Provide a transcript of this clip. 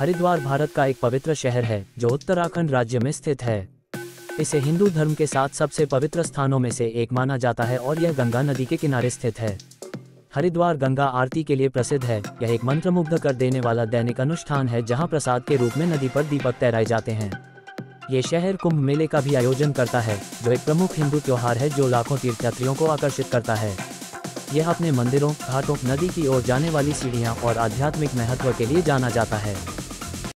हरिद्वार भारत का एक पवित्र शहर है, जो उत्तराखंड राज्य में स्थित है। इसे हिंदू धर्म के साथ सबसे पवित्र स्थानों में से एक माना जाता है और यह गंगा नदी के किनारे स्थित है। हरिद्वार गंगा आरती के लिए प्रसिद्ध है। यह एक मंत्रमुग्ध कर देने वाला दैनिक अनुष्ठान है, जहाँ प्रसाद के रूप में नदी पर दीपक तैराए जाते हैं। ये शहर कुंभ मेले का भी आयोजन करता है, जो एक प्रमुख हिंदू त्योहार है, जो लाखों तीर्थयात्रियों को आकर्षित करता है। यह अपने मंदिरों, घाटों, नदी की ओर जाने वाली सीढ़ियाँ और आध्यात्मिक महत्व के लिए जाना जाता है।